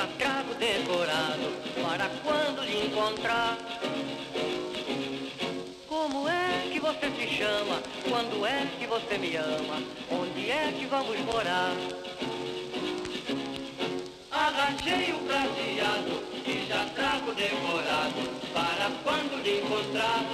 já trago decorado para quando lhe encontrar. Como é que você se chama? Quando é que você me ama? Onde é que vamos morar? Arranjei um prateado que já trago decorado para quando lhe encontrar.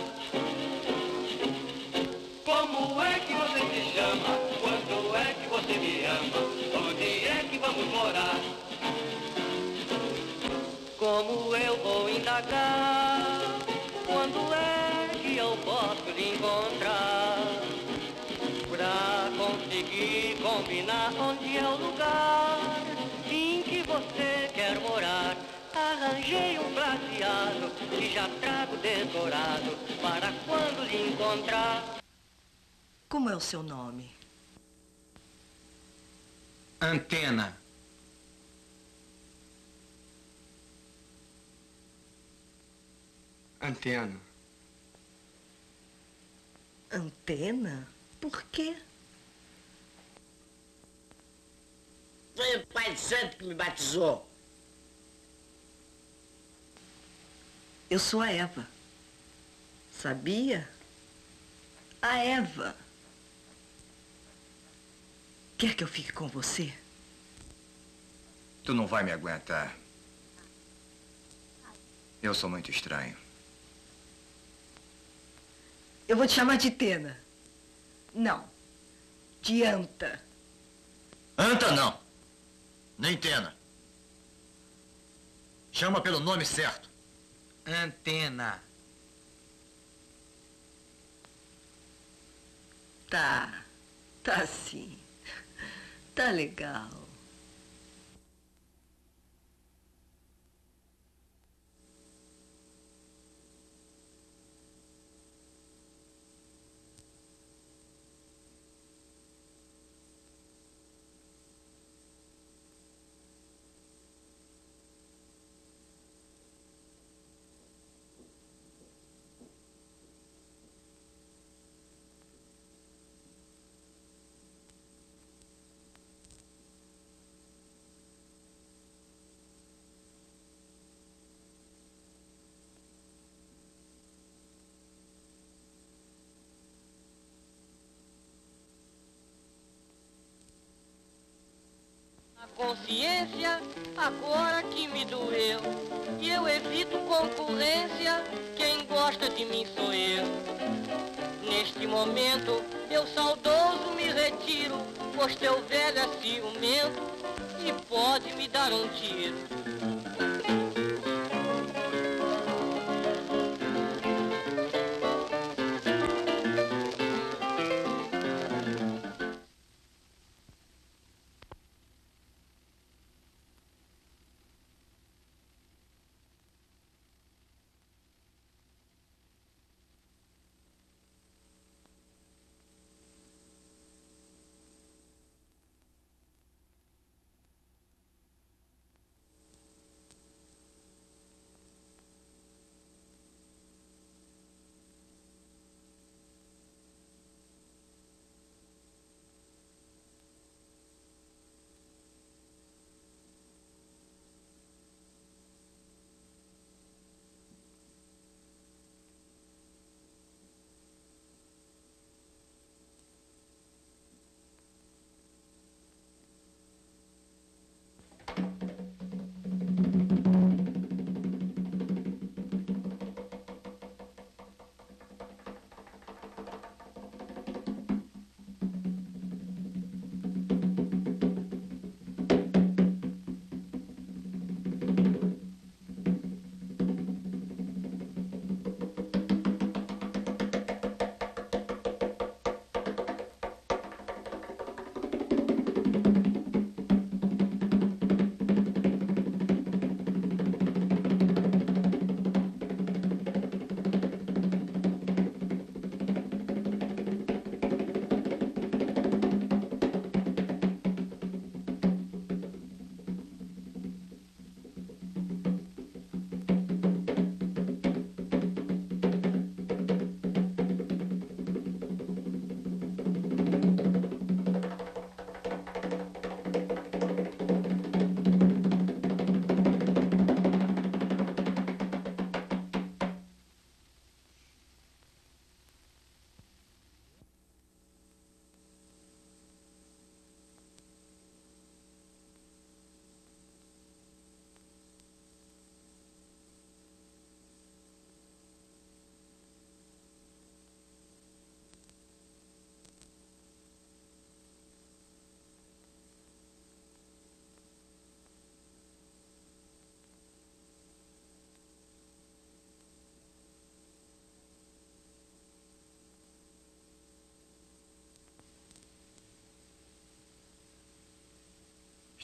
Quando é que eu posso lhe encontrar? Pra conseguir combinar onde é o lugar em que você quer morar. Arranjei um prateado que já trago decorado para quando lhe encontrar. Como é o seu nome? Antena. Antena. Antena? Por quê? Foi o Pai Santo que me batizou. Eu sou a Eva. Sabia? A Eva. Quer que eu fique com você? Tu não vai me aguentar. Eu sou muito estranho. Eu vou te chamar de Tena. Não. De Anta. Anta não. Nem Tena. Chama pelo nome certo. Antena. Tá. Tá sim. Tá legal. Consciência agora que me doeu. E eu evito concorrência Quem gosta de mim sou eu. Neste momento eu saudoso me retiro Pois teu velho é ciumento E pode me dar um tiro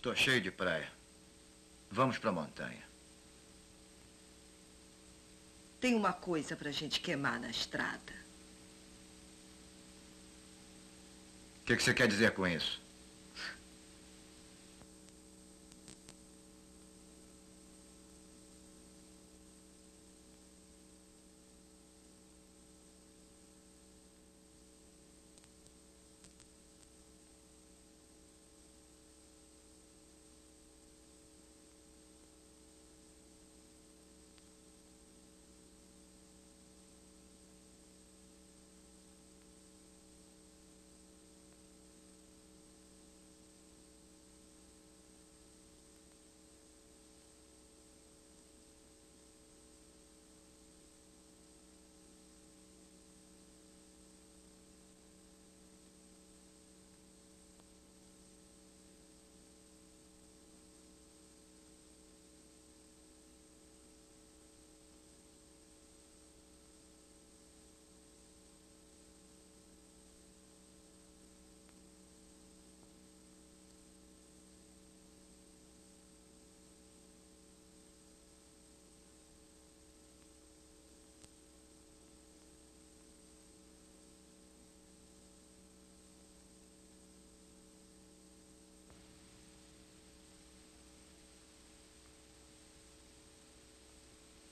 Estou cheio de praia. Vamos pra montanha. Tem uma coisa pra gente queimar na estrada. O que, que você quer dizer com isso?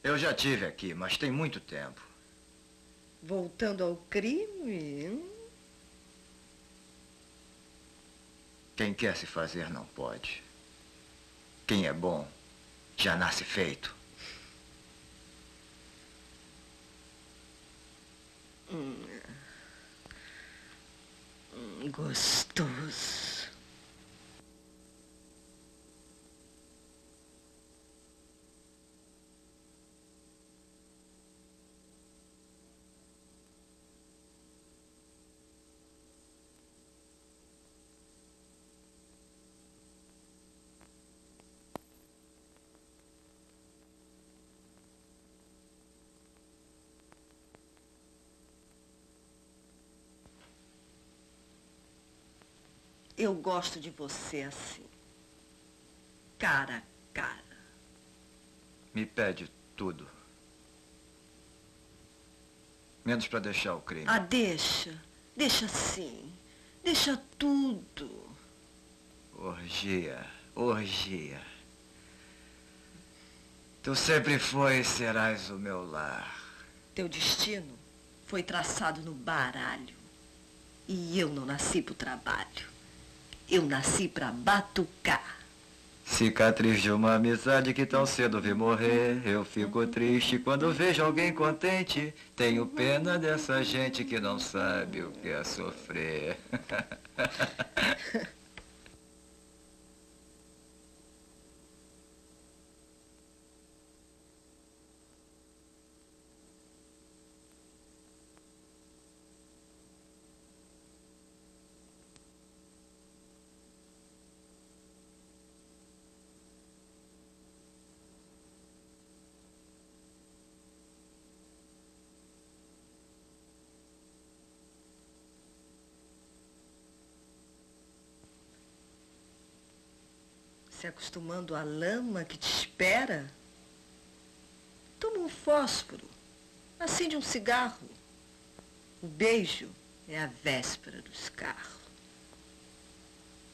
Eu já tive aqui, mas tem muito tempo. Voltando ao crime? hum? Quem quer se fazer não pode. Quem é bom já nasce feito. Hum, Gostoso. Eu gosto de você assim. Cara a cara. Me pede tudo. Menos pra deixar o crime. Ah, deixa. Deixa assim. Deixa tudo. Orgia, orgia. Tu sempre foi e serás o meu lar. Teu destino foi traçado no baralho. E eu não nasci pro trabalho. Eu nasci pra batucar. Cicatriz de uma amizade que tão cedo vi morrer. Eu fico triste quando vejo alguém contente. Tenho pena dessa gente que não sabe o que é sofrer. Se acostumando à lama que te espera? Toma um fósforo. Acende um cigarro. O beijo é a véspera do escarro.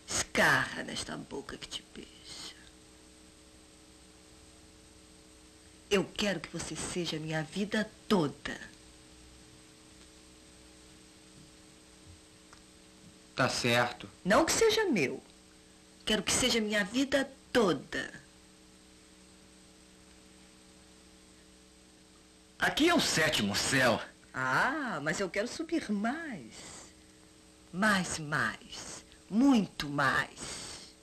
Escarra nesta boca que te beija. Eu quero que você seja minha vida toda. Tá certo. Não que seja meu. Quero que seja minha vida toda. Aqui é o sétimo céu. Ah, mas eu quero subir mais. Mais, mais. Muito mais.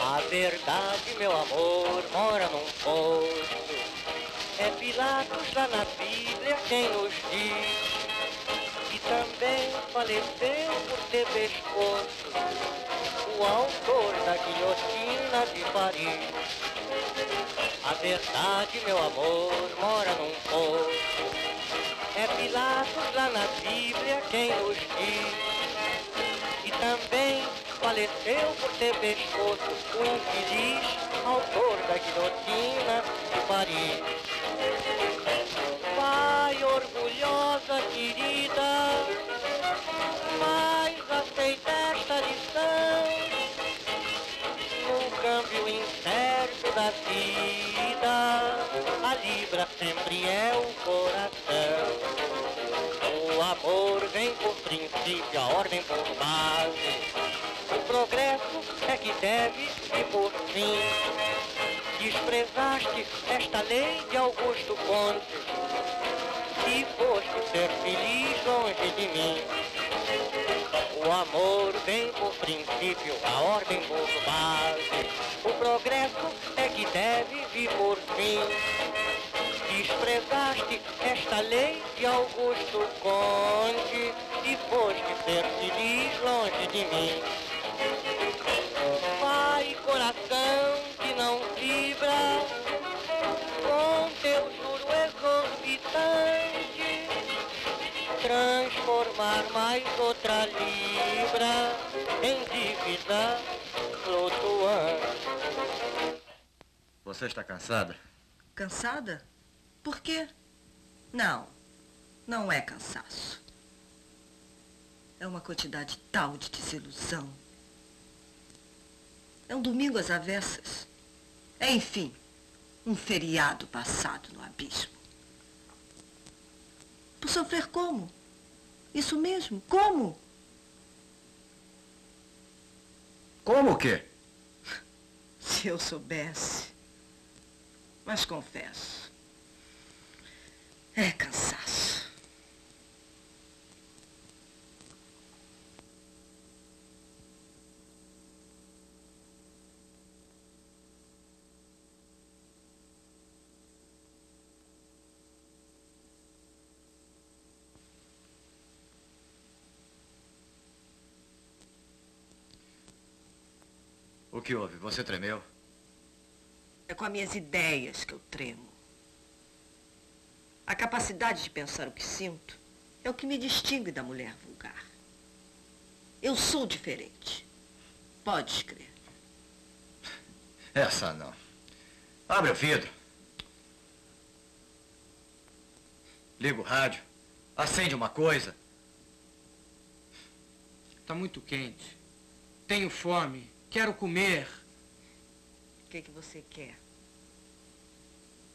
A verdade, meu amor, mora num poço. É Pilatos lá na Bíblia quem nos diz. Também faleceu por ter pescoço o autor da guilhotina de Paris. A verdade, meu amor, mora num poço. É Pilatos lá na Bíblia quem nos diz. E também faleceu por ter pescoço o infeliz autor da guilhotina de Paris. Orgulhosa querida, mas aceita esta lição. No câmbio incerto da vida, a libra sempre é o coração. O amor vem por princípio, a ordem por base. O progresso é que deve e por fim. Desprezaste esta lei de Augusto Conte e foste ser feliz longe de mim. O amor vem por princípio, a ordem por base. O progresso é que deve vir por fim. Desprezaste esta lei de Augusto Conte e foste ser feliz longe de mim. Vai, coração transformar mais outra libra em dívida flutuante. Você está cansada? Cansada? Por quê? Não, não é cansaço. É uma quantidade tal de desilusão. É um domingo às avessas. É, enfim, um feriado passado no abismo. Por sofrer como? Isso mesmo, como? Como o quê? Se eu soubesse. Mas confesso. É cansaço. O que houve? Você tremeu? É com as minhas ideias que eu tremo. A capacidade de pensar o que sinto é o que me distingue da mulher vulgar. Eu sou diferente. Pode crer. Essa não. Abre o vidro. Liga o rádio. Acende uma coisa. Tá muito quente. Tenho fome. Quero comer. O que, que você quer?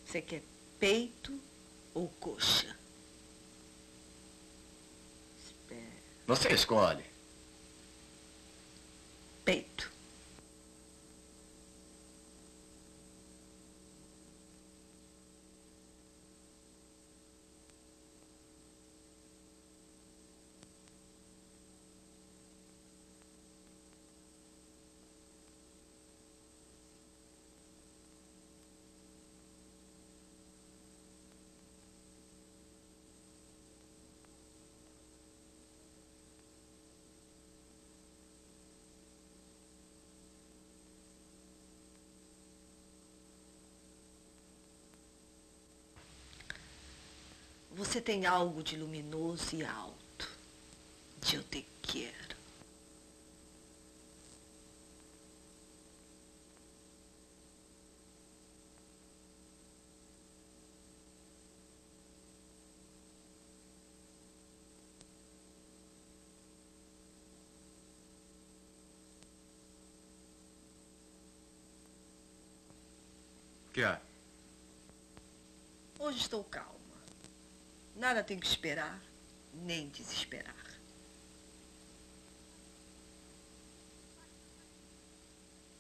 Você quer peito ou coxa? Espera. Você escolhe. Peito. Você tem algo de luminoso e alto. De eu te quero. Que há? Hoje estou calma. Nada tem que esperar, nem desesperar.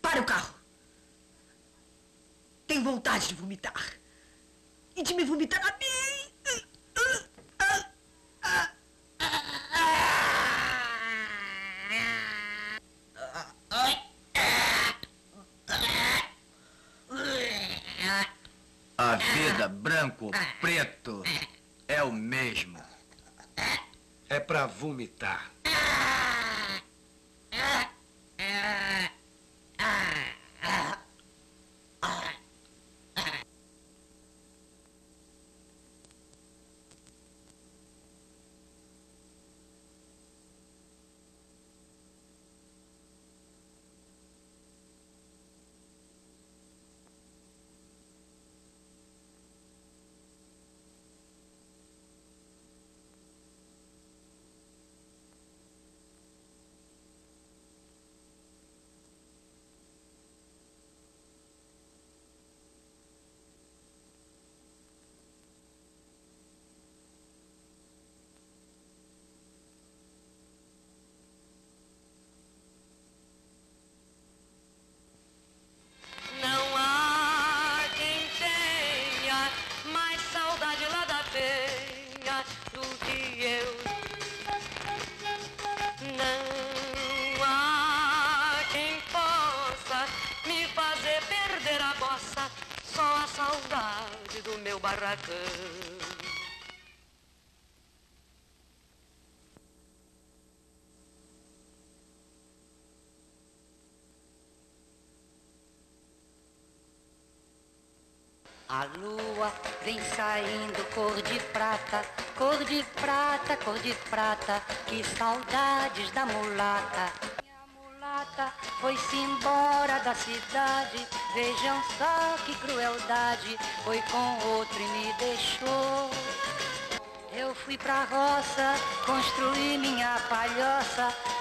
Para o carro! Tenho vontade de vomitar. E de me vomitar a mim!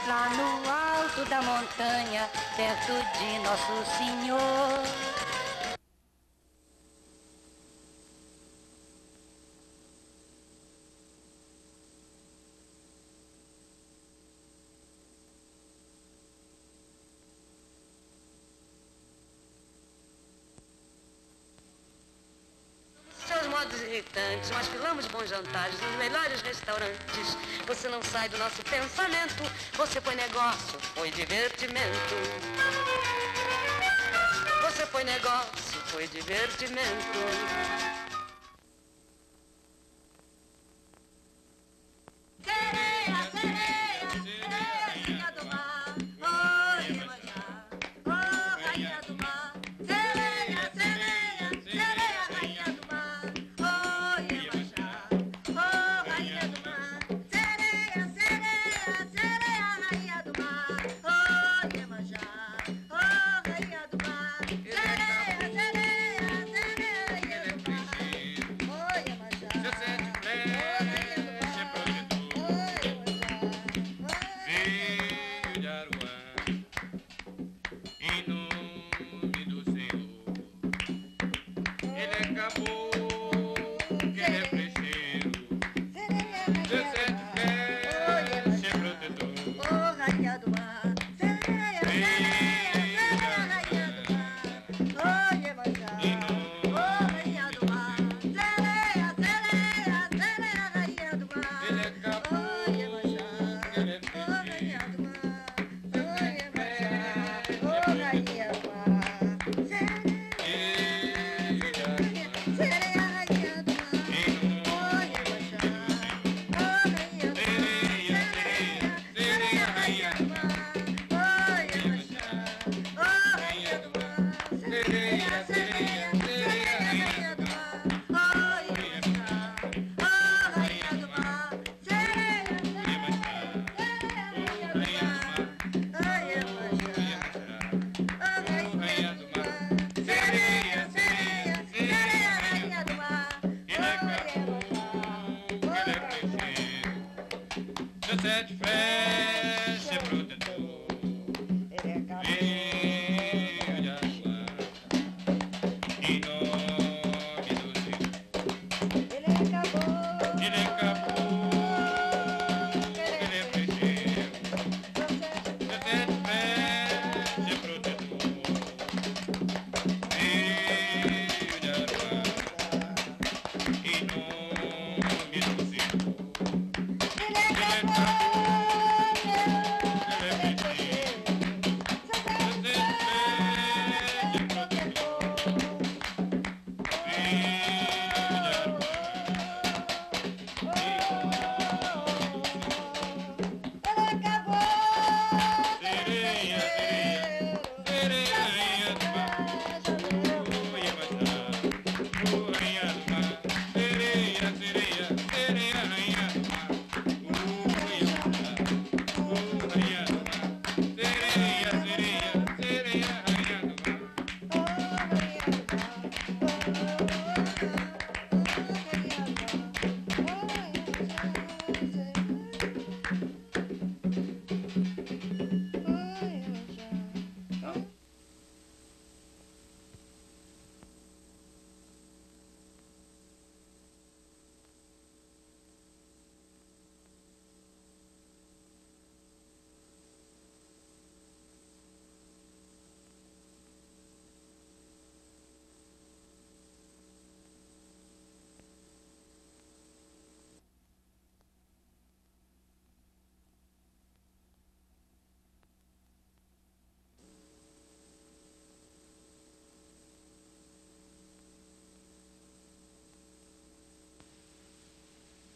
lá no alto da montanha, perto de Nosso Senhor. irritantes, mas pelo bons jantares nos melhores restaurantes. Você não sai do nosso pensamento, você foi negócio, foi divertimento. Você foi negócio, foi divertimento.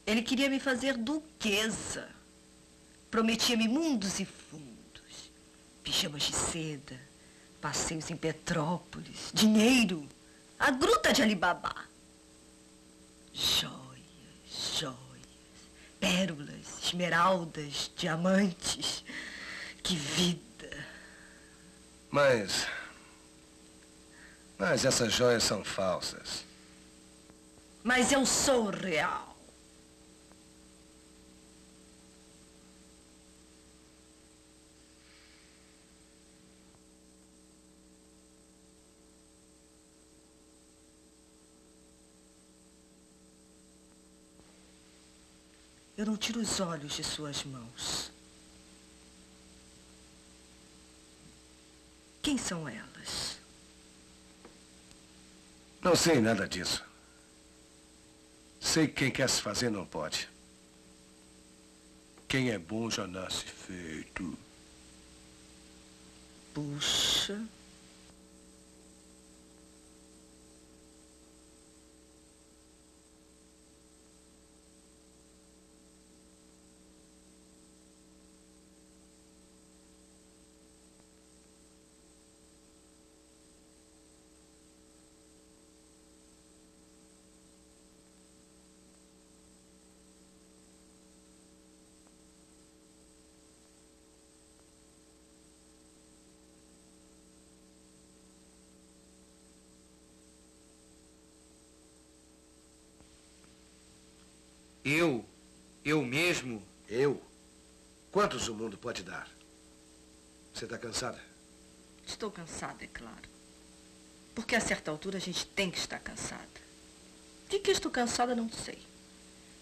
Ele queria me fazer duquesa. Prometia-me mundos e fundos, pijamas de seda, passeios em Petrópolis, dinheiro, a gruta de Alibaba. Joias, joias, pérolas, esmeraldas, diamantes. Que vida! Mas. Mas essas joias são falsas. Mas eu sou real. Eu não tiro os olhos de suas mãos. Quem são elas? Não sei nada disso. Sei que quem quer se fazer não pode. Quem é bom já nasce feito. Puxa. Eu? Eu mesmo? Eu? Quantos o mundo pode dar? Você está cansada? Estou cansada, é claro. Porque a certa altura a gente tem que estar cansada. De que estou cansada, não sei.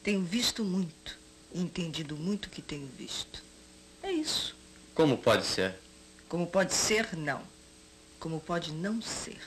Tenho visto muito e entendido muito o que tenho visto. É isso. Como pode ser? Como pode ser, não. Como pode não ser.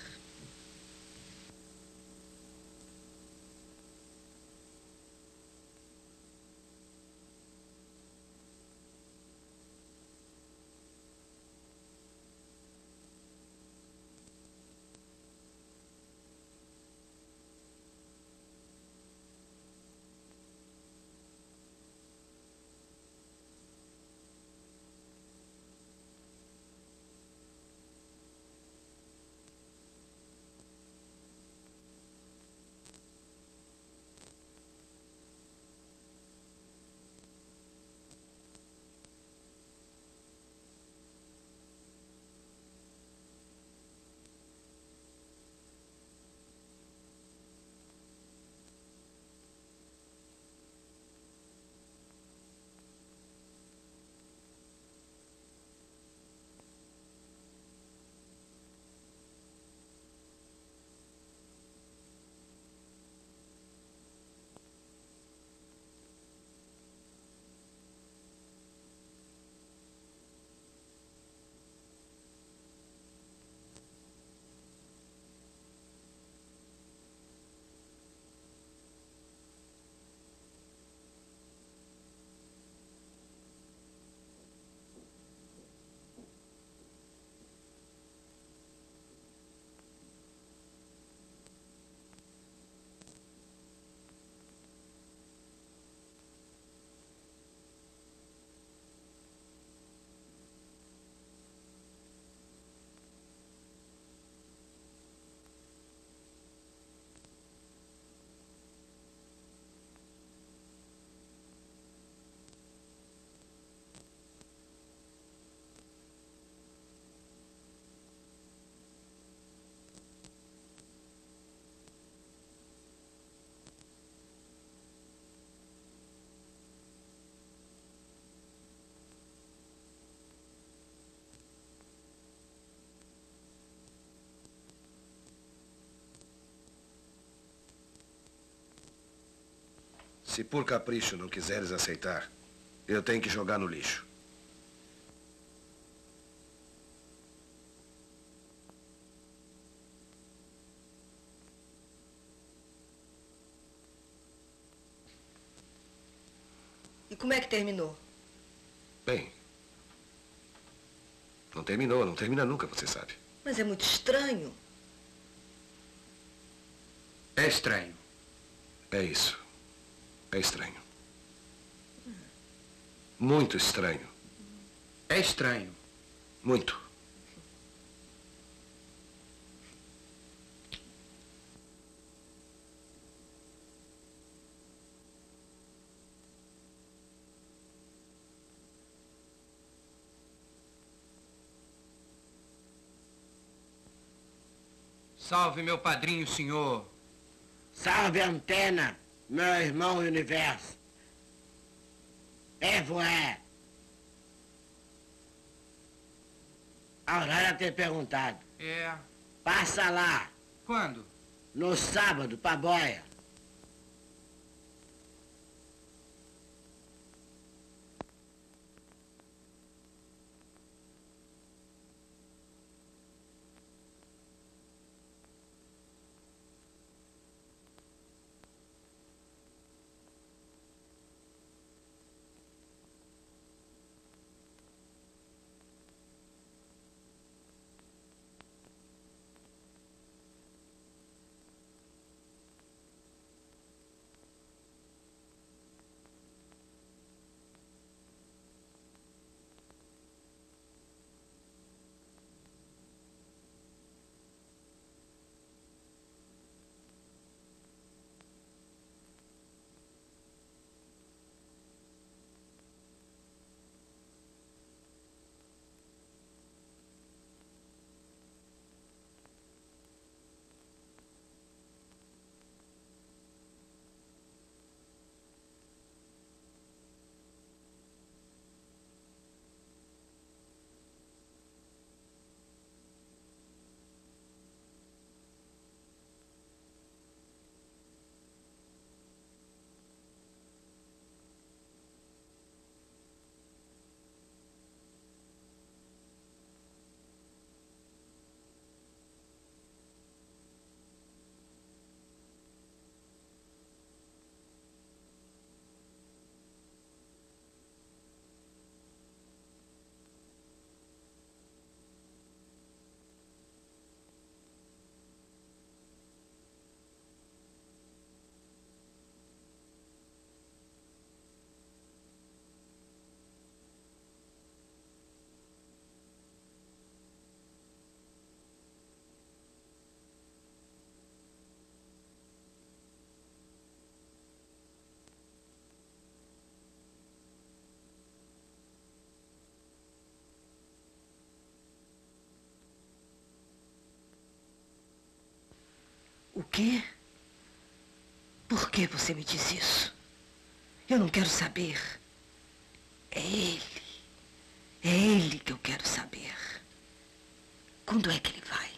Se por capricho não quiseres aceitar, eu tenho que jogar no lixo. E como é que terminou? Bem, não terminou, não termina nunca, você sabe. Mas é muito estranho. É estranho. É isso. É estranho. Muito estranho. É estranho. Muito. Salve, meu padrinho, senhor. Salve, Antena, meu irmão Universo. É, voé. A Aurora ter perguntado. É. Passa lá, Quando? no sábado, pra boia. Quê? Por que você me diz isso? Eu não quero saber. É ele. É ele que eu quero saber. Quando é que ele vai?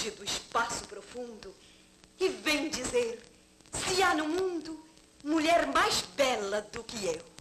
surge do profundo e vem dizer se há no mundo mulher mais bela do que eu.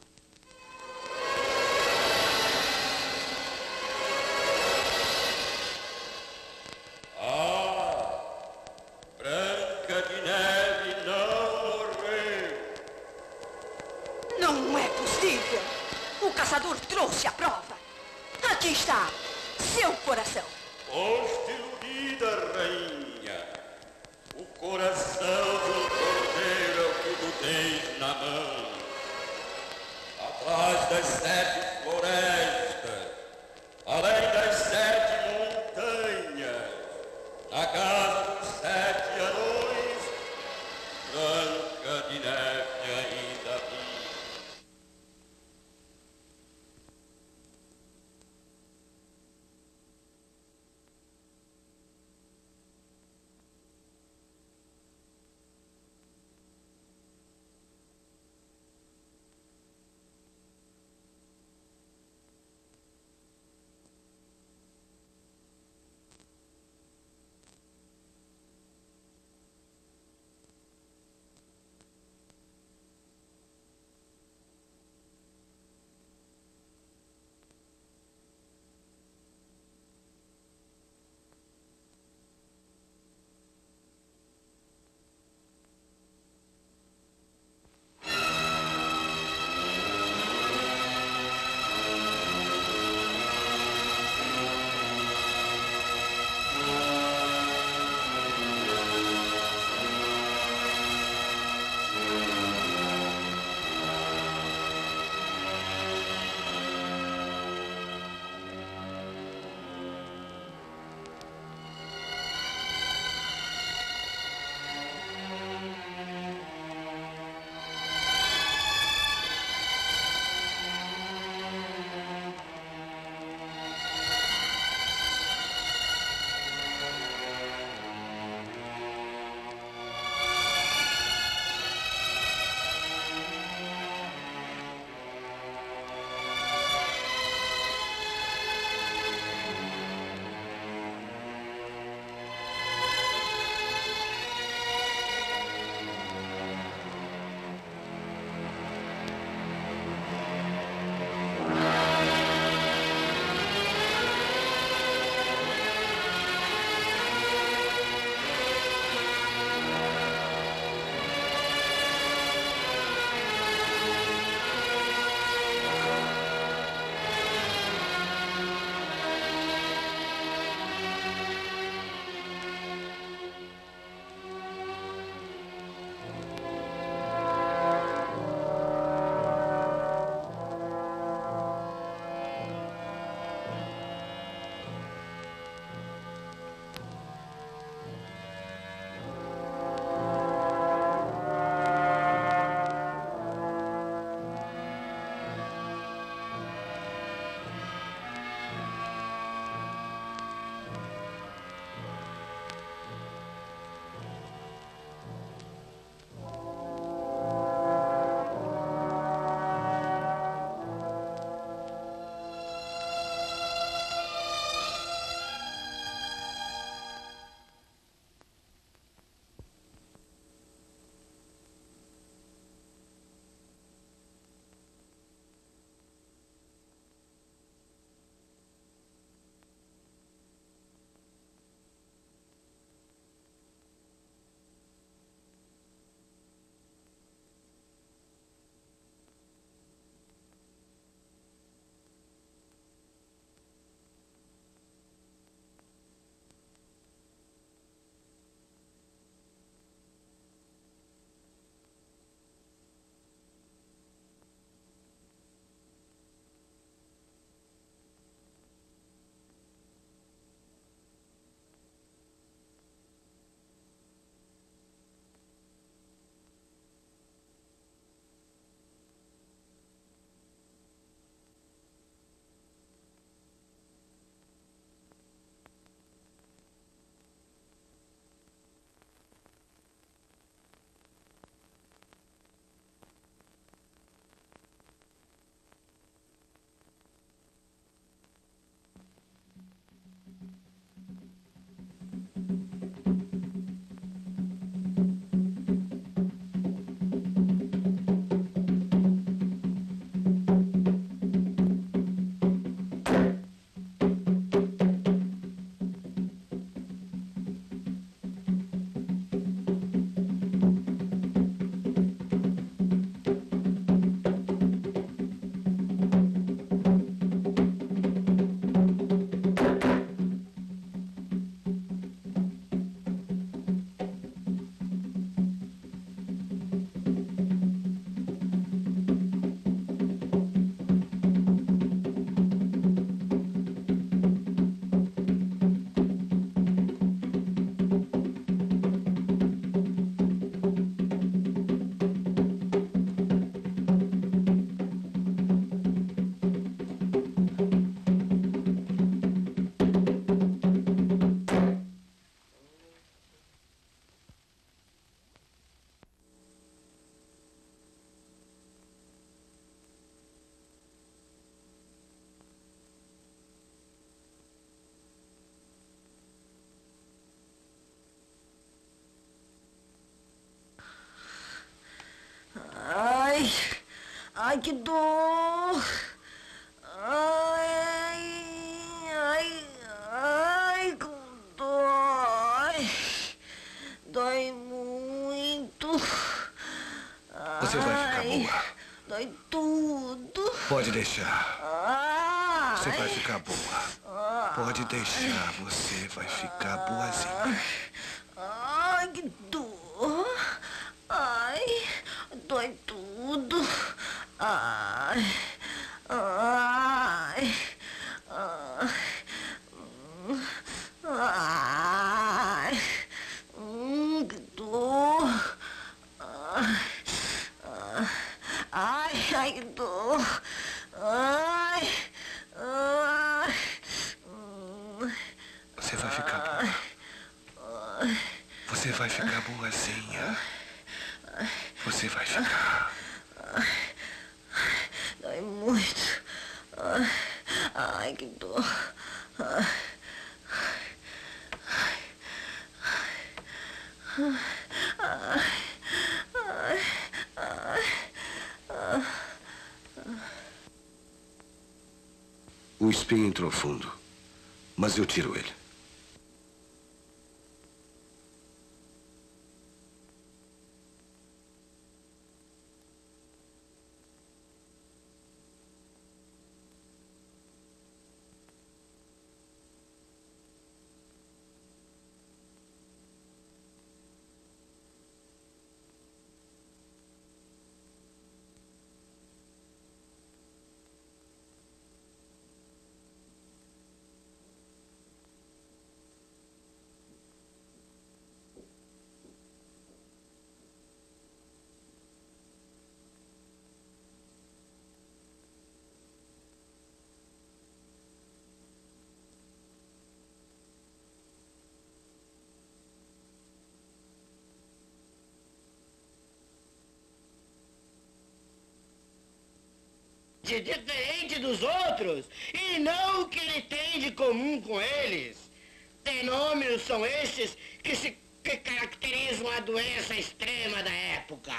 Que dor. Ai, ai, ai, que dói. Dói muito. Você vai ficar Ai, boa. Dói tudo. Pode deixar. Ai, Você vai ficar boa. Pode deixar. Você vai ficar boazinha. Ai, que dor. Ai, dói tudo. Ai, ai, ai, hum, ai, hum, que dor. Ai, ai, ai, que dor. Ai, ai, hum, Você vai ficar boa. Você vai ficar boazinha. Você vai ficar. Dói muito. Ai, ai, que dor. Ai, O espinho entrou fundo. Mas eu tiro ele. De diferente dos outros e não o que ele tem de comum com eles. Fenômenos são estes que se que caracterizam a doença extrema da época.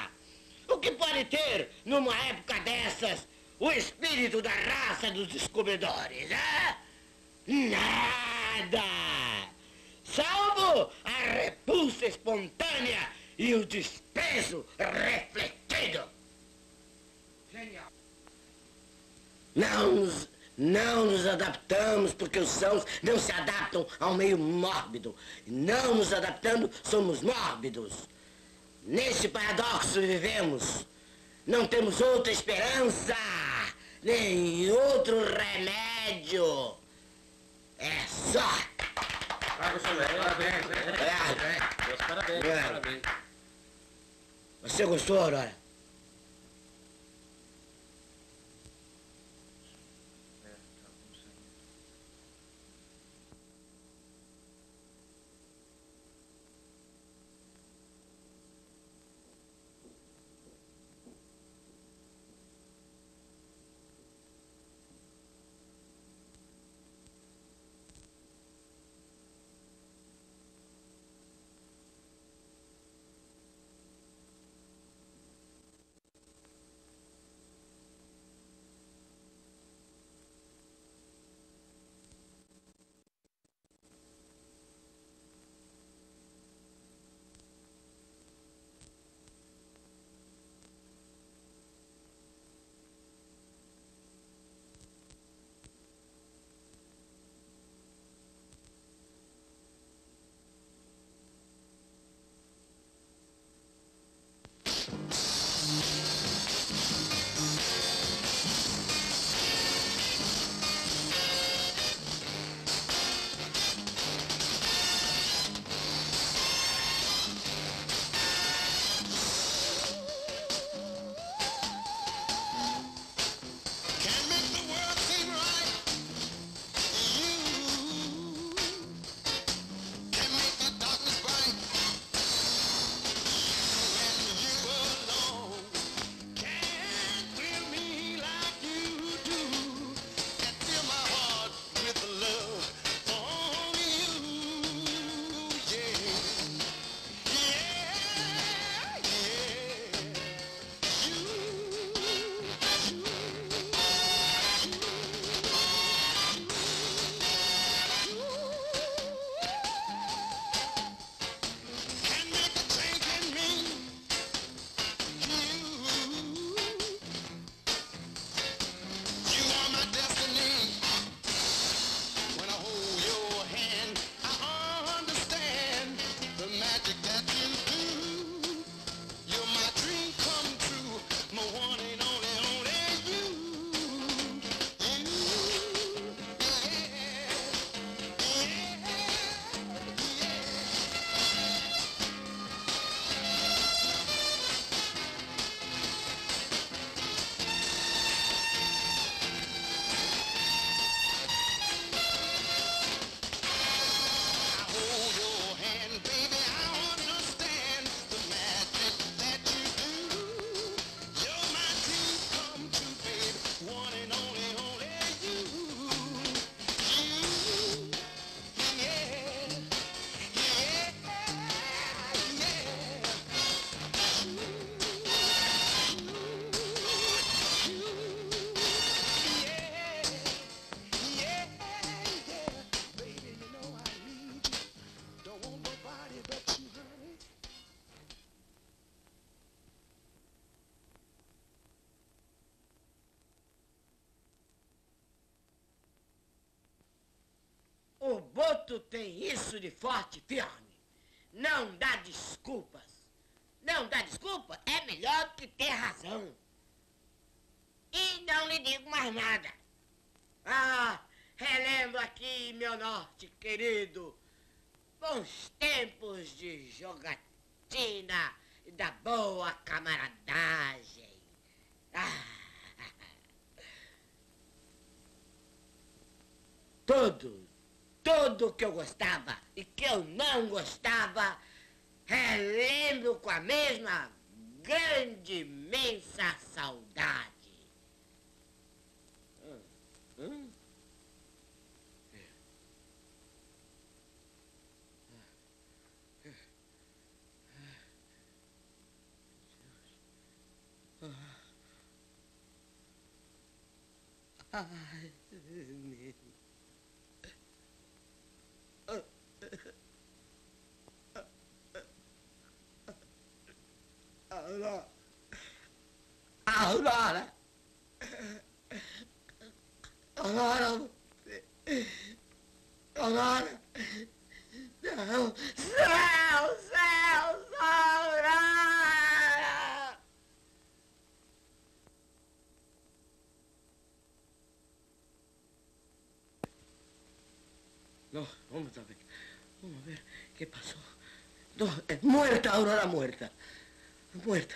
O que pode ter, numa época dessas, o espírito da raça dos descobridores, é? Nada! Salvo a repulsa espontânea e o desprezo refletido. Não nos, não nos adaptamos porque os sãos não se adaptam ao meio mórbido. Não nos adaptando, somos mórbidos. Neste paradoxo vivemos. Não temos outra esperança, nem outro remédio. É só. Parabéns, parabéns, Obrigado. parabéns. Você gostou, Aurora? Isso de forte e firme. Não dá desculpas. Não dá desculpa é melhor que ter razão. E não lhe digo mais nada. Ah, relembro aqui, meu norte querido, bons tempos de jogatina e da boa camaradagem. Ah. Tudo, tudo que eu gostava e que eu não gostava, relembro com a mesma grande, imensa saudade. Hum, hum. Ai, meu. Aurora. Aurora. Aurora. Aurora. Não. Céu, céu, muerta, Aurora, muerta. Muerta.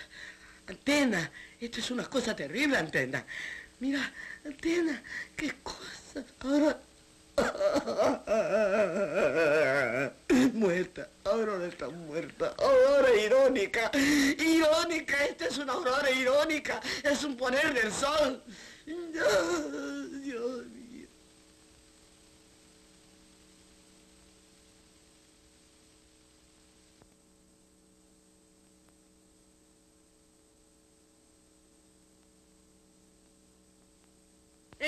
Antena, esto es una cosa terrible, Antena. Mira, Antena, qué cosa. Aurora. Muerta, Aurora está muerta. Aurora irónica, irónica, esta es una aurora irónica, es un poner del sol. Dios mío.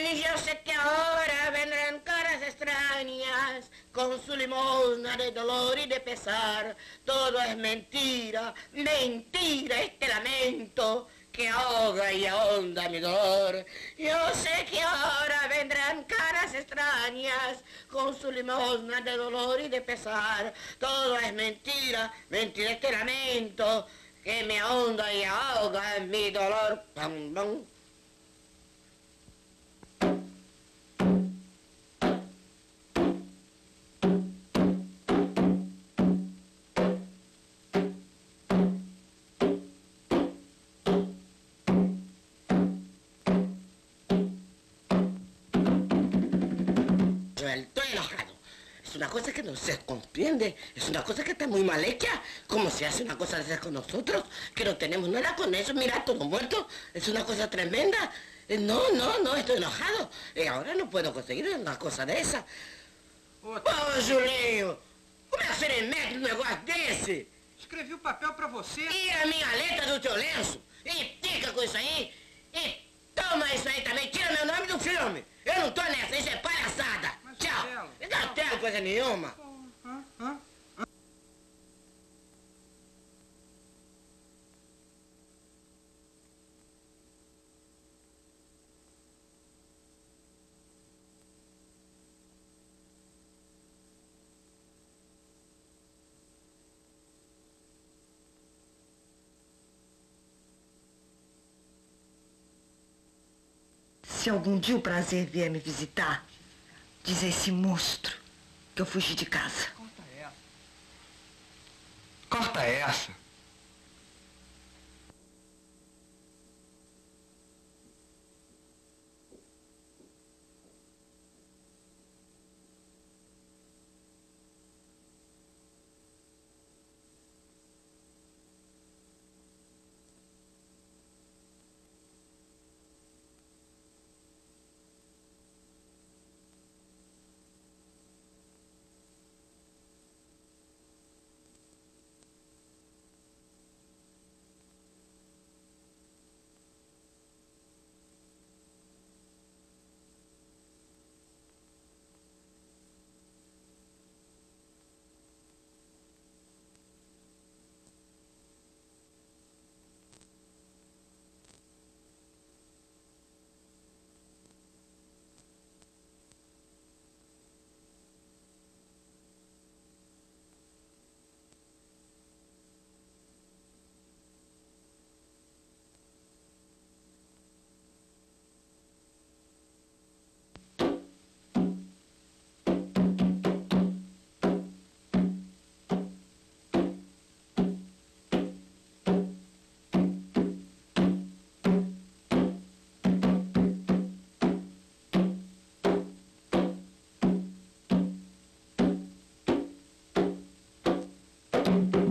Y yo sé que ahora vendrán caras extrañas con su limosna de dolor y de pesar. Todo es mentira, mentira este lamento que ahoga y ahonda mi dolor. Yo sé que ahora vendrán caras extrañas con su limosna de dolor y de pesar. Todo es mentira, mentira este lamento que me ahonda y ahoga mi dolor. Pam, pam. Estoy enojado. Es una cosa que no se comprende. Es una cosa que está muy mal hecha. ¿Cómo se hace una cosa de esas con nosotros? Que no tenemos nada con eso. Mira, todo muerto. Es una cosa tremenda. Eh, No, no, no, estoy enojado. Y ahora no puedo conseguir una cosa de esa. Ô, Julinho, como é que você mete um negócio desse? Escrevi o papel pra você. E a minha letra do teu lenço? E fica com isso aí? E toma isso aí também, tira meu nome do filme. Eu não tô nessa, isso é palhaçada. Tchau. Não dá tempo coisa nenhuma. Se algum dia o prazer vier me visitar, diz a esse monstro que eu fugi de casa. Corta essa. Corta essa. thank you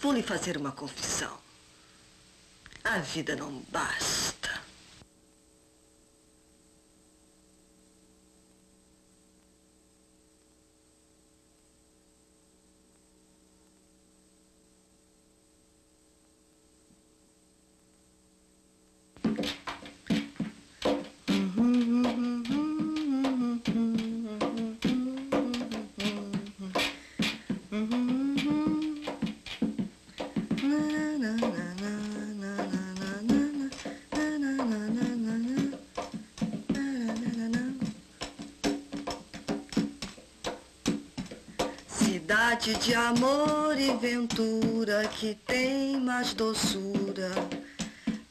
Vou lhe fazer uma confissão. A vida não basta. Cidade de amor e ventura que tem mais doçura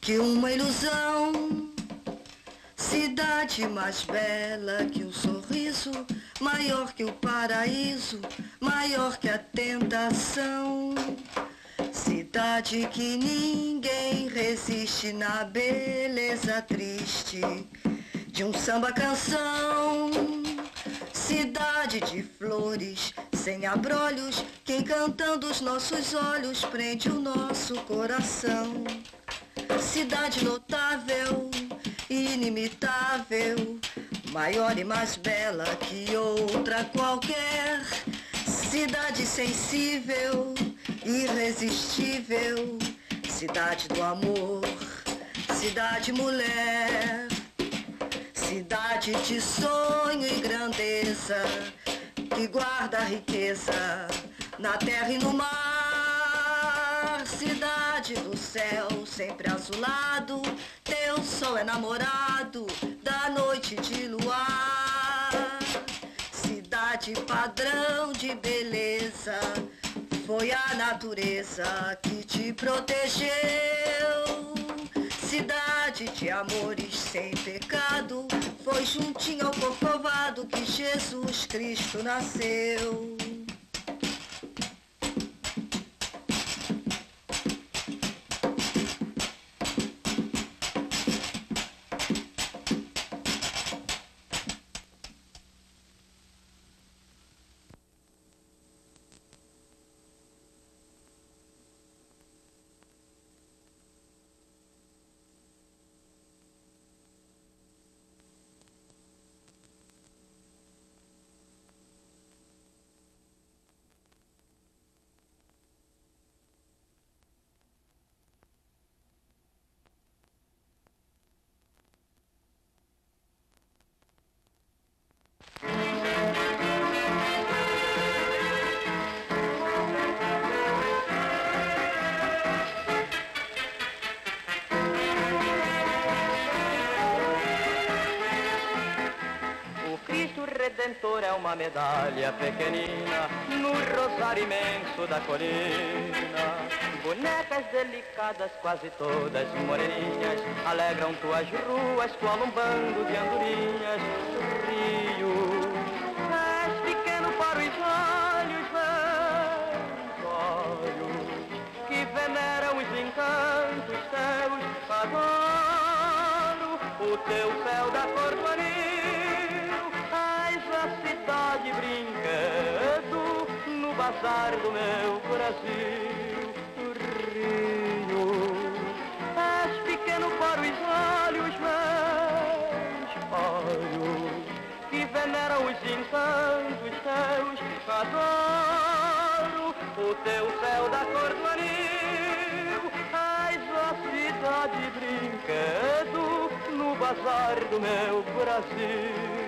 que uma ilusão. Cidade mais bela que o sorriso, maior que o paraíso, maior que a tentação. Cidade que ninguém resiste na beleza triste de um samba canção. Cidade de flores, sem abrolhos, que encantando os nossos olhos prende o nosso coração. Cidade notável, inimitável, maior e mais bela que outra qualquer. Cidade sensível, irresistível, cidade do amor, cidade mulher. Cidade de sonho e grandeza, que guarda a riqueza na terra e no mar. Cidade do céu, sempre azulado, teu sol é namorado da noite de luar. Cidade padrão de beleza, foi a natureza que te protegeu. Juntinho ao corcovado que Jesus Cristo nasceu. É uma medalha pequenina no rosário imenso da colina. Bonecas delicadas, quase todas moreninhas, alegram tuas ruas com um bando de andorinhas. Rio, és pequeno para os olhos, meus olhos, que veneram os encantos teus. Adoro o teu bazar do meu Brasil, o Rio. És pequeno para os olhos meus, olhos que veneram os encantos teus. Adoro o teu céu da cor do anil, és a cidade brinquedo no bazar do meu Brasil.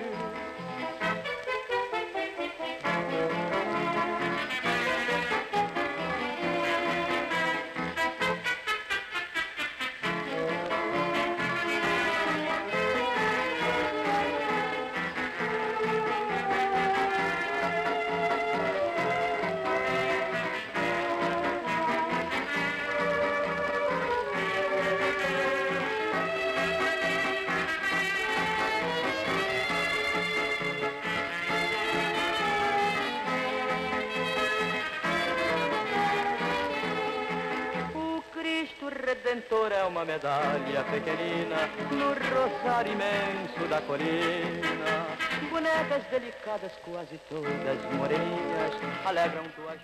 É uma medalha pequenina no rosário imenso da colina. Bonecas delicadas, quase todas morenas, alegram tuas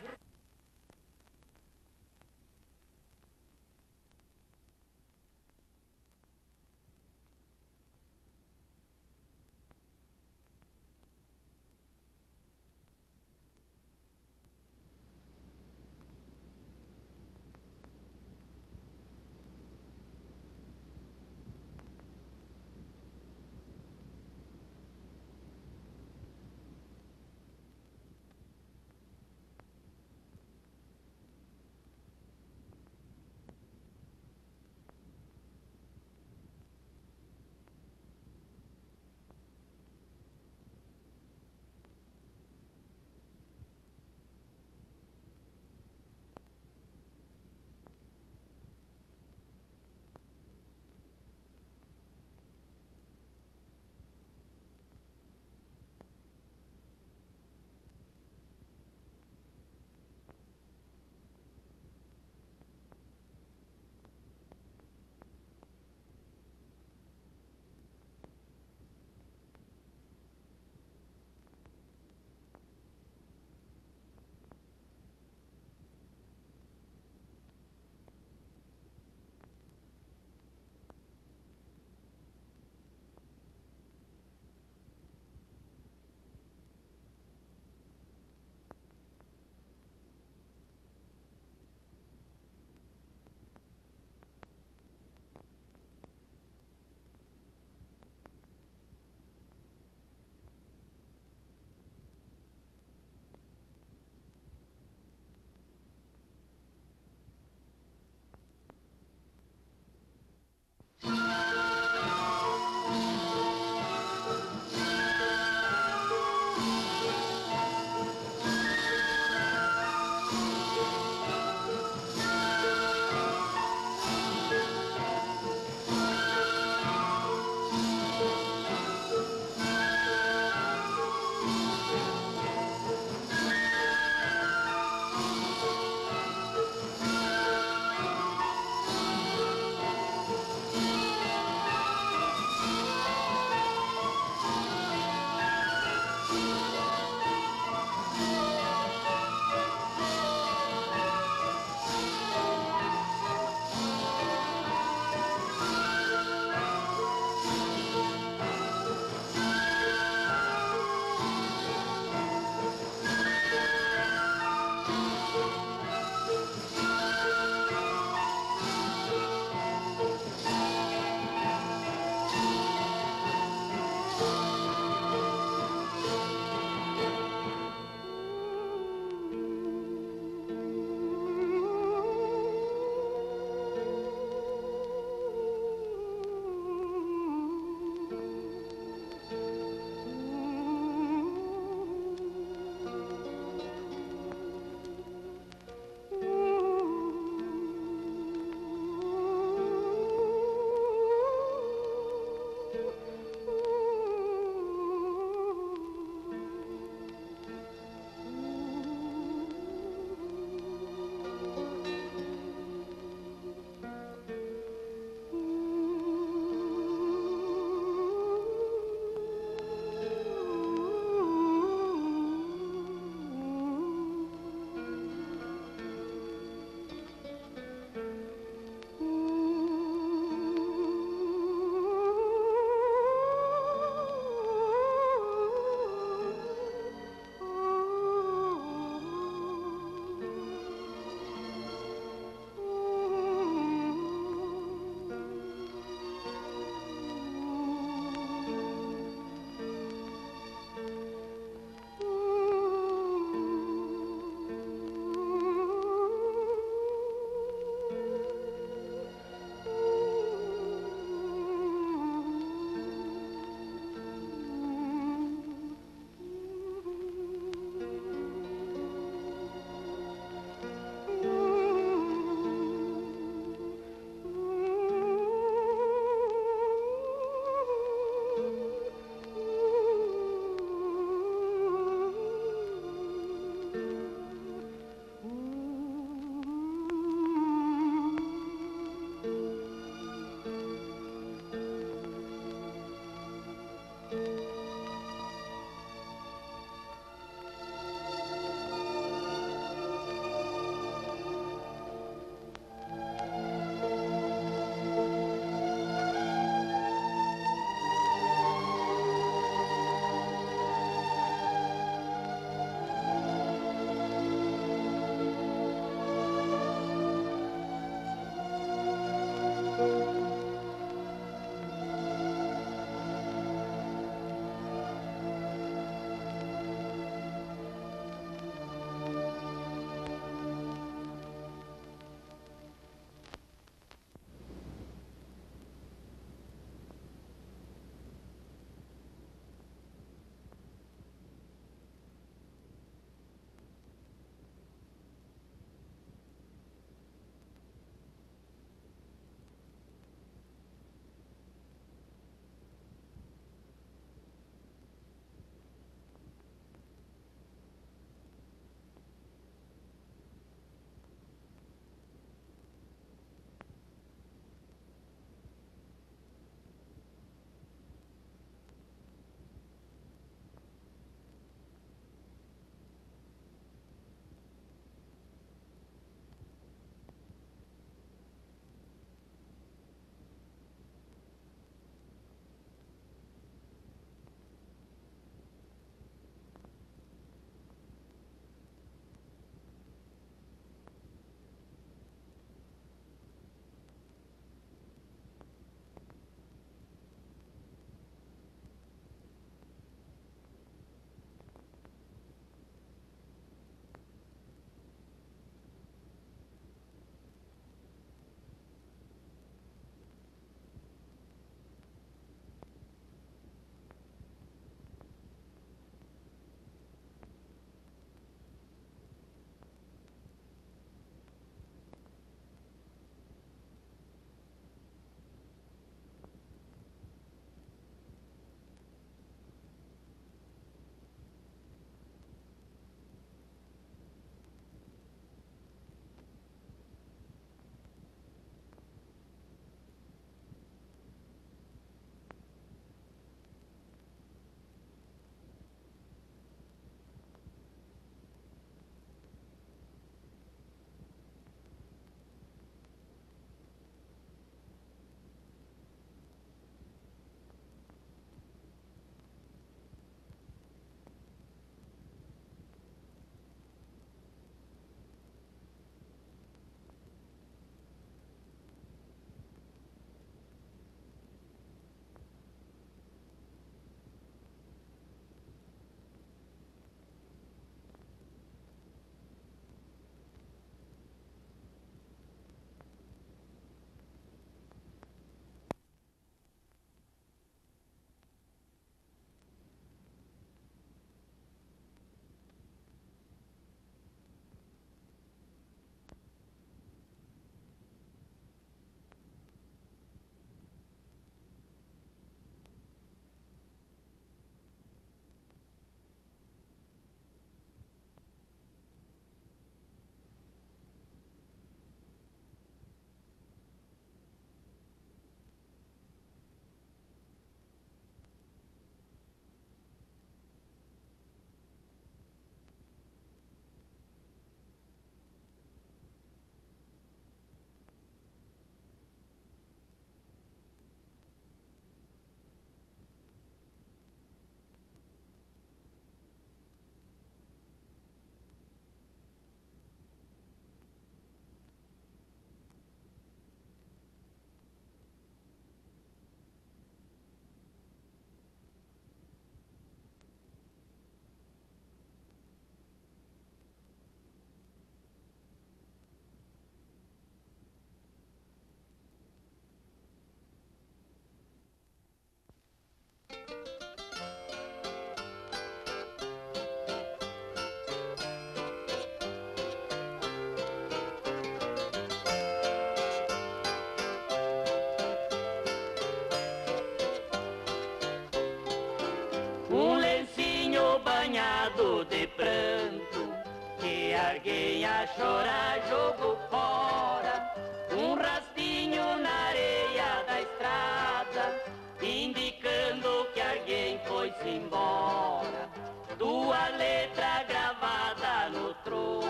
a chorar jogou fora um rastinho na areia da estrada, indicando que alguém foi-se embora. Tua letra gravada no tronco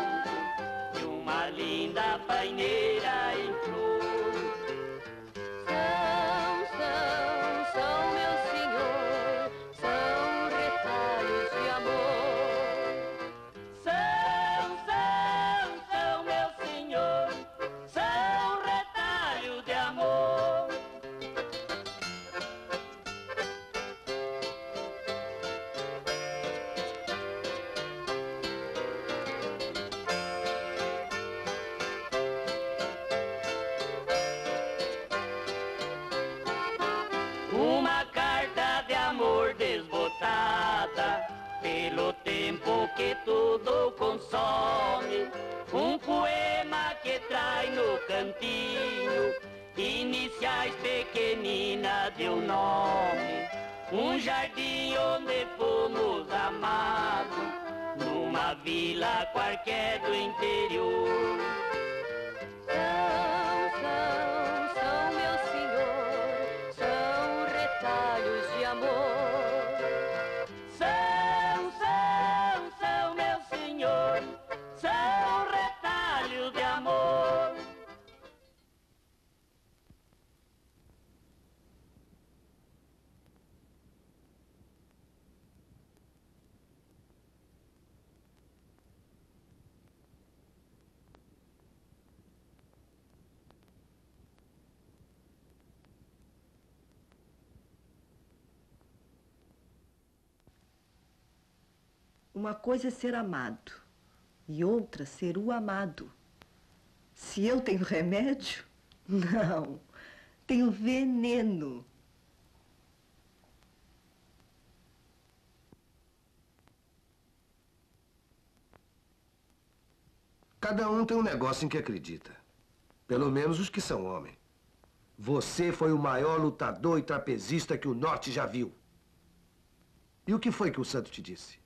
de uma linda paineira em nome. Um jardim onde fomos amados, numa vila qualquer do interior. Uma coisa é ser amado e outra ser o amado. Se eu tenho remédio, não, tenho veneno. Cada um tem um negócio em que acredita. Pelo menos os que são homem. Você foi o maior lutador e trapezista que o norte já viu. E o que foi que o santo te disse?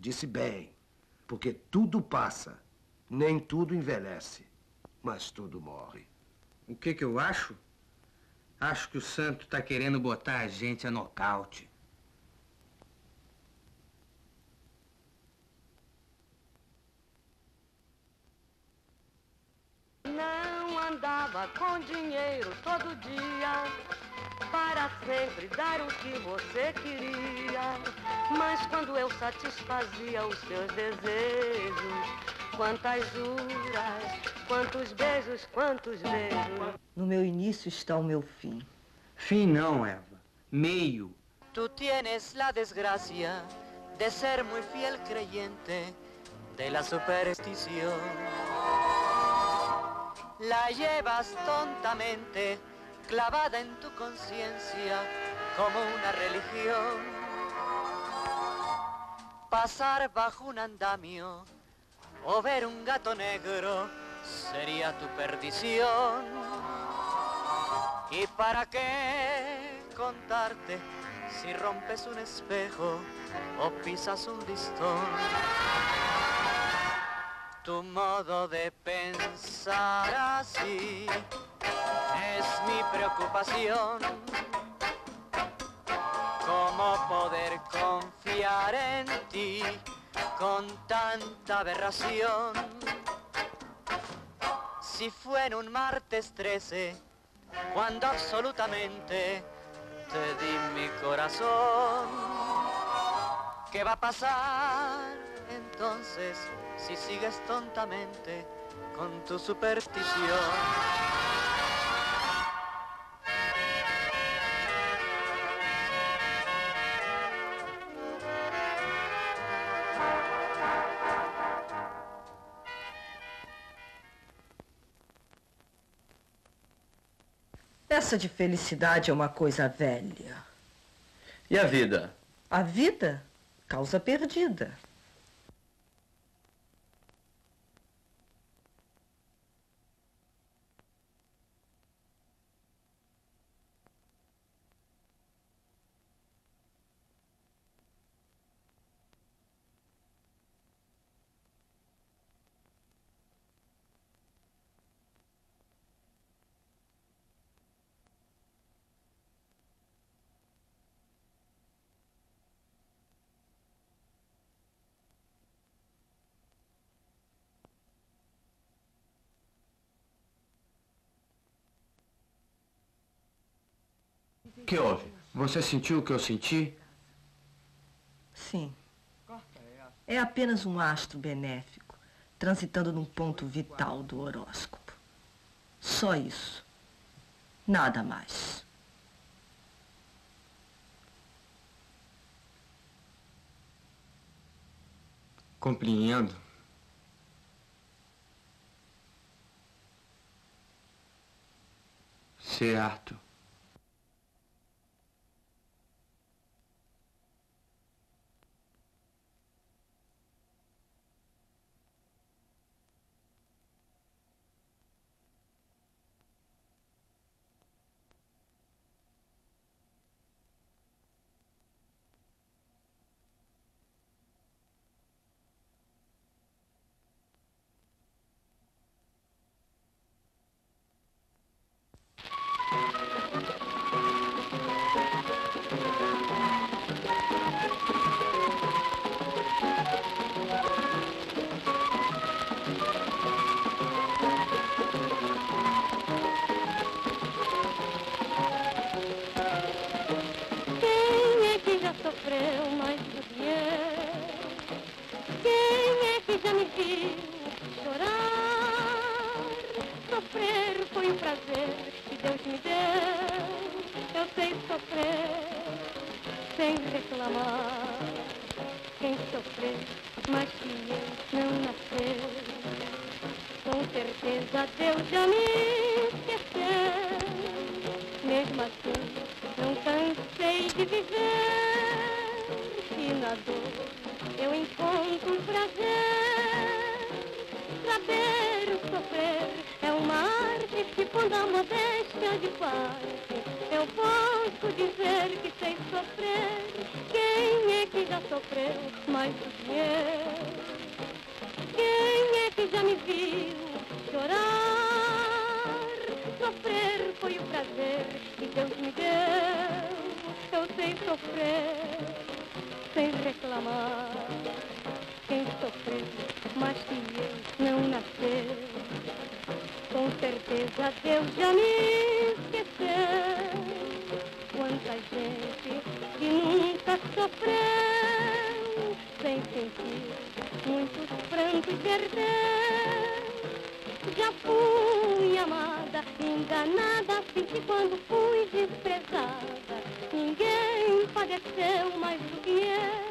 Disse bem, porque tudo passa, nem tudo envelhece, mas tudo morre. O que que eu acho? Acho que o santo tá querendo botar a gente a nocaute. Não andava com dinheiro todo dia para sempre dar o que você queria. Mas quando eu satisfazia os seus desejos, quantas juras, quantos beijos, quantos beijos. No meu início está o meu fim. Fim não, Eva. Meio. Tú tienes la desgracia de ser muy fiel creyente de la superstición. La llevas tontamente clavada en tu conciencia como una religión. Pasar bajo un andamio o ver un gato negro sería tu perdición. ¿Y para qué contarte si rompes un espejo o pisas un listón? Tu modo de pensar así es mi preocupación. ¿Cómo poder confiar en ti con tanta aberración? Si fue en un martes 13, cuando absolutamente te di mi corazón, ¿qué va a pasar entonces si sigues tontamente con tu superstición? Essa de felicidade é uma coisa velha. E a vida? A vida, causa perdida. Que houve? Você sentiu o que eu senti? Sim. É apenas um astro benéfico, transitando num ponto vital do horóscopo. Só isso. Nada mais. Compreendo. Certo. Muitos prantos perder. Já fui amada, enganada, senti quando fui desprezada. Ninguém padeceu mais do que eu.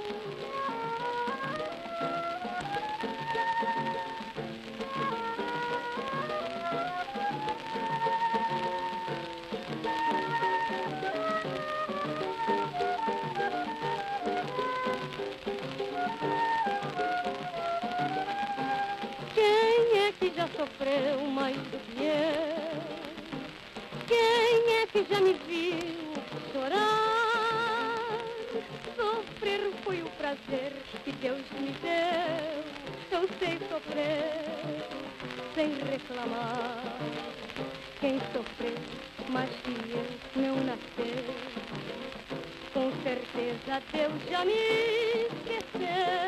Deus me deu. Eu sei sofrer sem reclamar. Quem sofreu mais que eu não nasceu. Com certeza Deus já me esqueceu.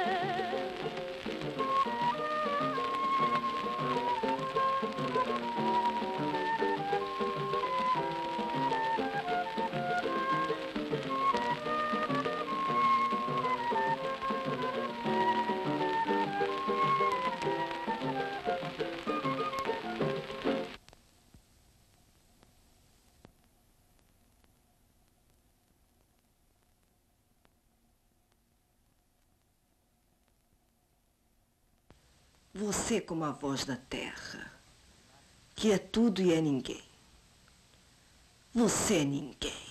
Você como a voz da terra, que é tudo e é ninguém. Você é ninguém.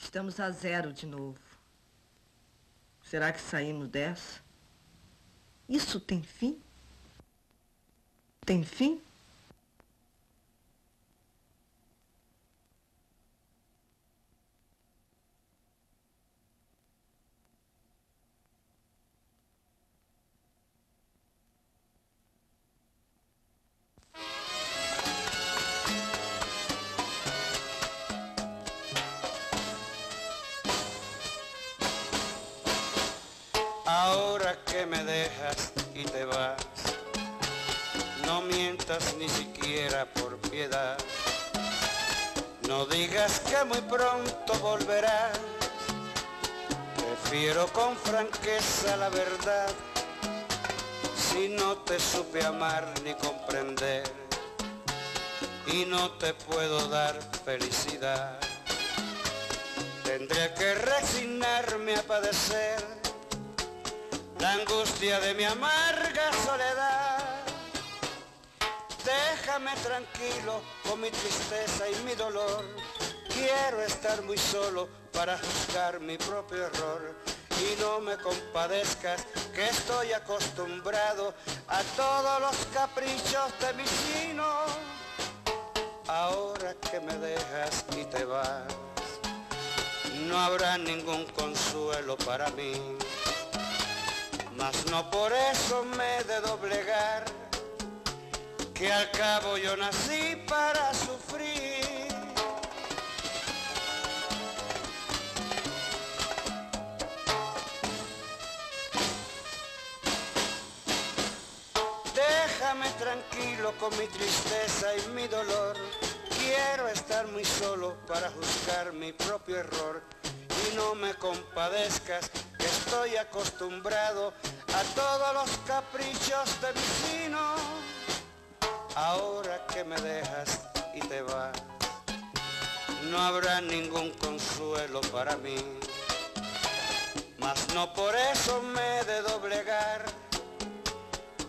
Estamos a zero de novo. Será que saímos dessa? Isso tem fim? Tem fim? Tranquilo con mi tristeza y mi dolor. Quiero estar muy solo para juzgar mi propio error. Y no me compadezcas que estoy acostumbrado a todos los caprichos de mi sino. Ahora que me dejas y te vas, no habrá ningún consuelo para mí mas no por eso me he de doblegar, que al cabo yo nací para sufrir. Déjame tranquilo con mi tristeza y mi dolor, quiero estar muy solo para juzgar mi propio error y no me compadezcas que estoy acostumbrado a todos los caprichos de sino. Ahora que me dejas y te vas, no habrá ningún consuelo para mí. Mas no por eso me he de doblegar,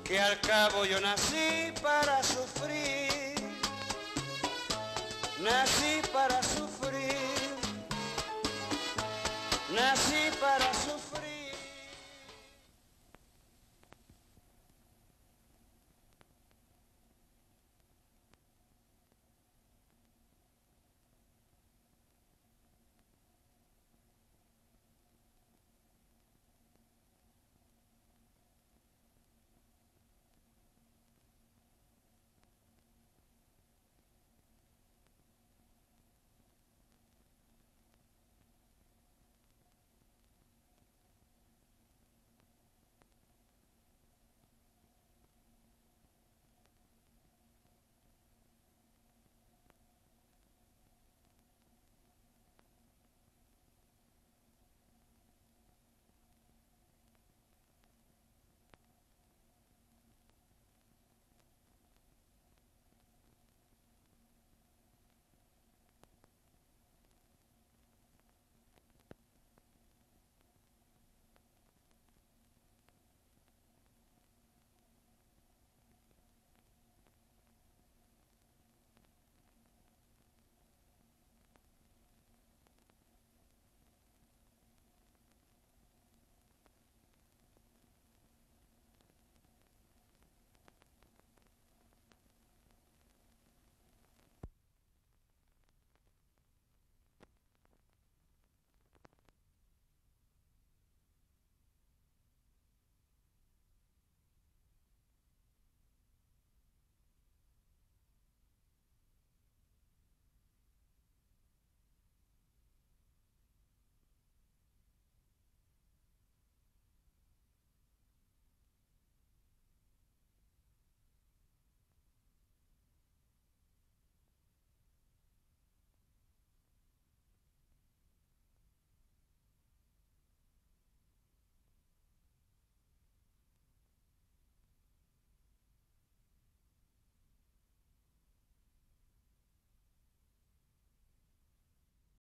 que al cabo yo nací para sufrir. Nací para sufrir. Nací para